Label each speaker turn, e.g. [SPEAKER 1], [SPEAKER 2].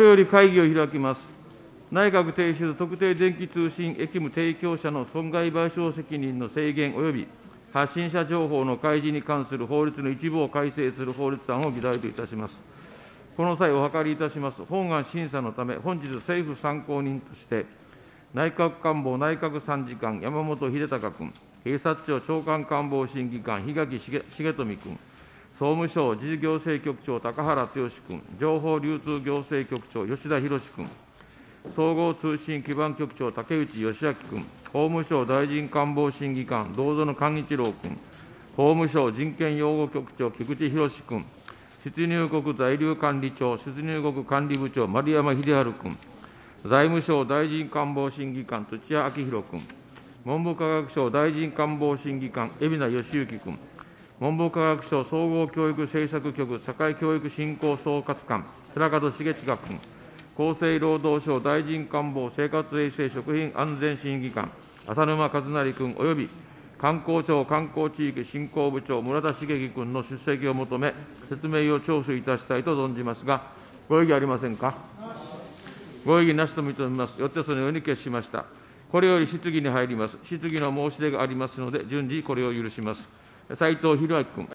[SPEAKER 1] これより会議を開きます。内閣提出特定電気通信役務提供者の損害賠償責任の制限及び発信者情報の開示に関する法律の一部を改正する法律案を議題といたします。この際、お諮りいたします本案審査のため、本日、政府参考人として、内閣官房内閣参事官、山本秀隆君、警察庁長官官房審議官、檜垣重富君、総務省時事行政局長、高原剛君、情報流通行政局長、吉田博君、総合通信基盤局長、竹内義明君、法務省大臣官房審議官、堂園寛一郎君、法務省人権擁護局長、菊池博君、出入国在留管理庁出入国管理部長、丸山秀治君、財務省大臣官房審議官、土屋明宏君、文部科学省大臣官房審議官、海老名義行君、文部科学省総合教育政策局社会教育振興総括官、寺門茂親君、厚生労働省大臣官房生活衛生食品安全審議官、浅沼和成君および観光庁観光地域振興部長、村田茂樹君の出席を求め、説明を聴取いたしたいと存じますが、ご異議ありませんか？ご異議なしと認めます。よってそのように決しました。これより質疑に入ります。質疑の申し出がありますので、順次これを許します。斉藤裕明君。